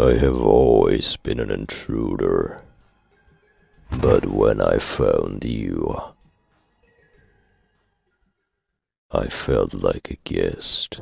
I have always been an intruder. But when I found you, I felt like a guest.